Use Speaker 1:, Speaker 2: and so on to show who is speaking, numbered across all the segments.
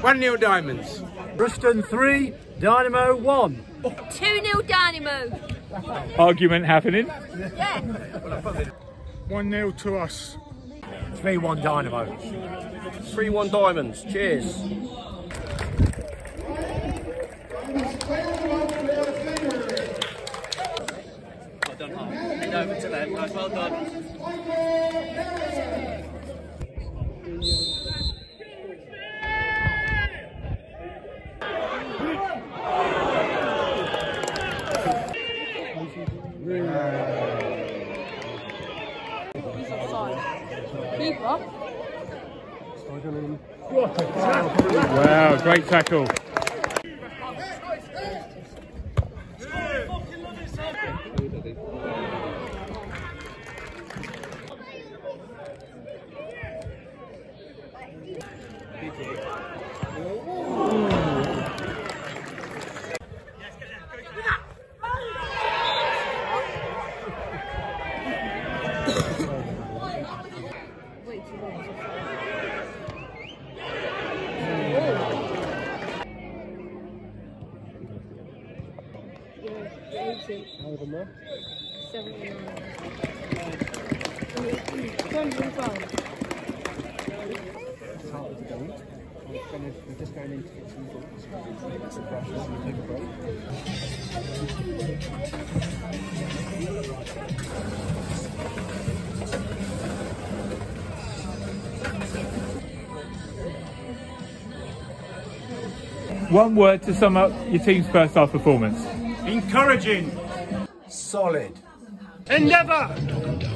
Speaker 1: One nil diamonds.
Speaker 2: Bristol 3, Dynamo 1.
Speaker 3: 2 0 Dynamo.
Speaker 4: Argument happening.
Speaker 3: Yeah.
Speaker 5: 1 0 to us.
Speaker 2: 3 1 Dynamo.
Speaker 6: 3 1 Diamonds. Cheers.
Speaker 7: Well done, Hart. Hand over to them, guys. Well done.
Speaker 4: Wow, great tackle. One word to sum up your team's first half performance.
Speaker 5: Encouraging.
Speaker 2: Solid.
Speaker 5: Endeavour.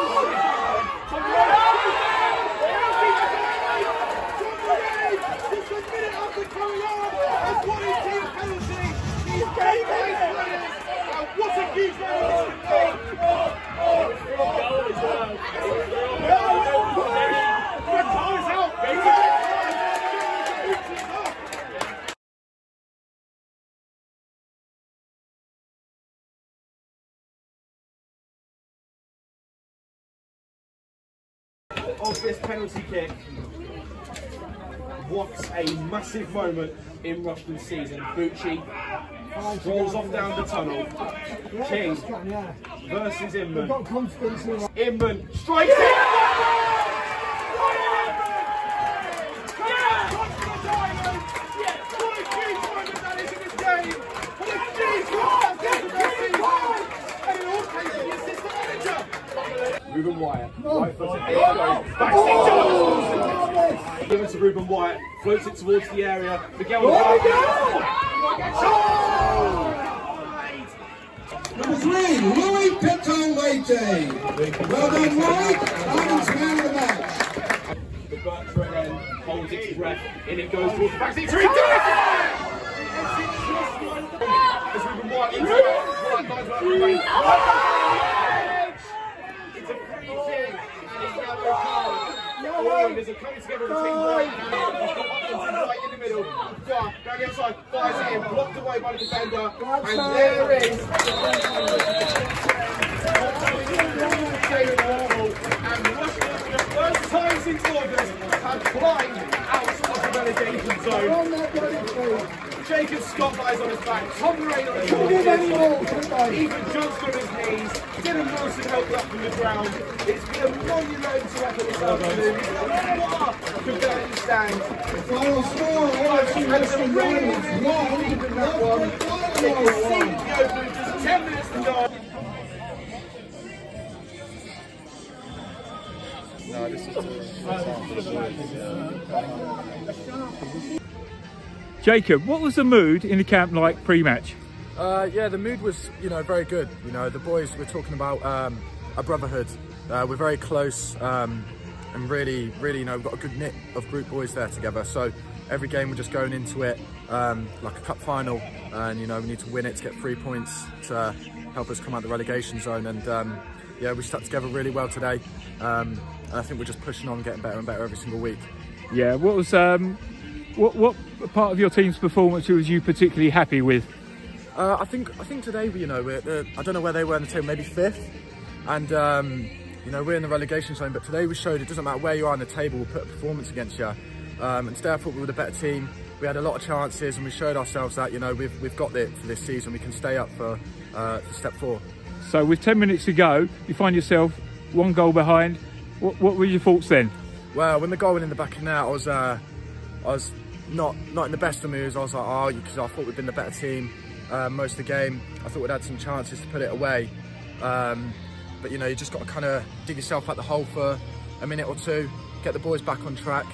Speaker 7: Of this penalty kick, what a massive moment in Rushden's season. Bucci rolls off down the tunnel. King versus Inman. Inman strikes it! Ruben Wyatt, right foot at the back seat, Given to Ruben Wyatt, floats it towards the area. Miguel
Speaker 8: Number three, Louis Pinto Leite. Well done, Louis. Ireland's man of the match.
Speaker 7: The Bertrand then holds its breath, in it goes towards the back seat. Three, do it! As Ruben Wyatt. Into it, Wyatt lines up the lane. It's a free kick and a yellow card. Oh, there's coming together between Wyatt and Allen. He's right in the middle. Fire, going outside, fires in, blocked away by the defender. And there is racing orders have climbed out of the relegation zone. Jacob Scott lies on his back, Tom Rain on his horses, even Johnston on his knees, Dylan Wilson helped up from the ground. It's been a monumental effort this afternoon. What a competitive stand.
Speaker 8: Final score,
Speaker 7: Archie Wilson Reynolds, 1,
Speaker 4: Jacob, what was the mood in the camp like pre-match?
Speaker 9: Uh, yeah, the mood was, you know, very good. You know, the boys we're talking about um, a brotherhood. Uh, we're very close um, and really, really, you know, we've got a good knit of group boys there together. So every game we're just going into it um, like a cup final, and you know, we need to win it to get three points to help us come out the relegation zone. And um, yeah, we stuck together really well today. Um, and I think we're just pushing on, getting better and better every single week.
Speaker 4: Yeah, what was um, what what part of your team's performance was you particularly happy with?
Speaker 9: Uh, I think I think today, you know, we're, uh, I don't know where they were in the table, maybe fifth, and um, you know we're in the relegation zone. But today we showed it doesn't matter where you are in the table, we'll put a performance against you. Um, and today I thought we were the better team. We had a lot of chances, and we showed ourselves that you know we've we've got it for this season. We can stay up for, uh, for step four.
Speaker 4: So with 10 minutes to go, you find yourself one goal behind. What, what were your thoughts then?
Speaker 9: Well, when the goal went in the back of the net, I was uh, I was not not in the best of moods. I was like, oh, because I thought we'd been the better team uh, most of the game. I thought we'd had some chances to put it away. Um, but you know, you just got to kind of dig yourself out the hole for a minute or two, get the boys back on track,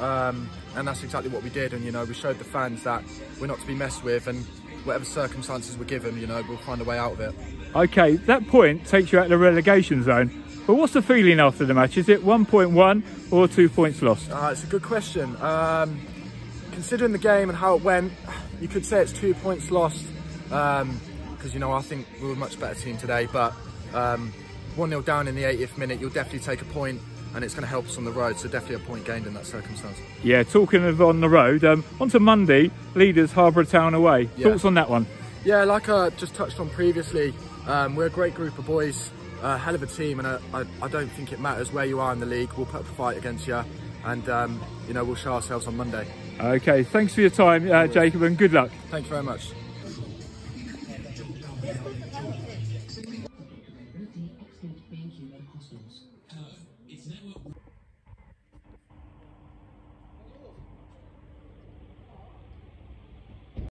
Speaker 9: um, and that's exactly what we did. And you know, we showed the fans that we're not to be messed with, and whatever circumstances we're given, you know, we'll find a way out of it.
Speaker 4: Okay, that point takes you out of the relegation zone. But what's the feeling after the match? Is it 1.1 or two points lost?
Speaker 9: Uh, it's a good question. Um, considering the game and how it went, you could say it's two points lost. Because, you know, I think we were a much better team today. But um, 1-0 down in the 80th minute, you'll definitely take a point and it's going to help us on the road. So definitely a point gained in that circumstance.
Speaker 4: Yeah, talking of on the road, um, on to Monday, leaders Harborough Town away.
Speaker 9: Yeah.
Speaker 4: Thoughts on that one?
Speaker 9: Yeah, like I just touched on previously, um, we're a great group of boys, a hell of a team, and I, I, I don't think it matters where you are in the league. We'll put up a fight against you, and um, you know we'll show ourselves on Monday.
Speaker 4: Okay, thanks for your time, uh, Jacob, and good luck.
Speaker 9: Thank you very much.